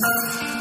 Música